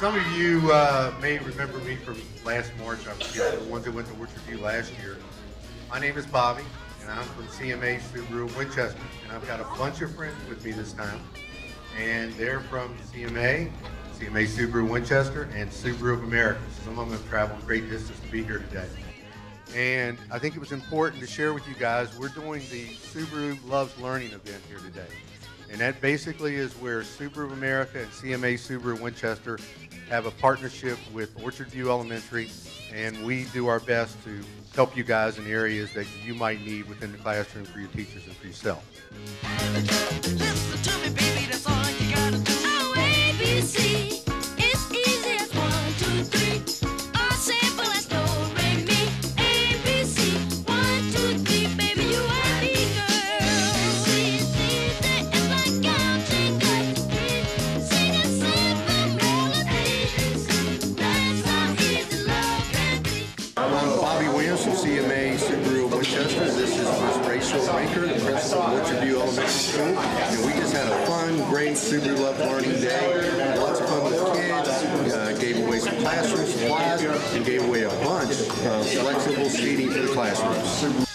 some of you uh, may remember me from last March. I was the ones that went to Orchard View last year. My name is Bobby, and I'm from CMA Subaru Winchester. And I've got a bunch of friends with me this time. And they're from CMA, CMA Subaru Winchester, and Subaru of America. Some of them have traveled great distance to be here today. And I think it was important to share with you guys, we're doing the Subaru Loves Learning event here today. And that basically is where Subaru of America and CMA Subaru Winchester have a partnership with Orchard View Elementary, and we do our best to help you guys in areas that you might need within the classroom for your teachers and for yourself. Williams CMA Subaru of Winchester. This is Ms. Rachel Ranker, the principal of Orchard View Elementary School. And we just had a fun, great Subaru Love Learning Day. Lots of fun with the kids. Uh, gave away some classroom supplies and gave away a bunch of flexible seating for the classrooms.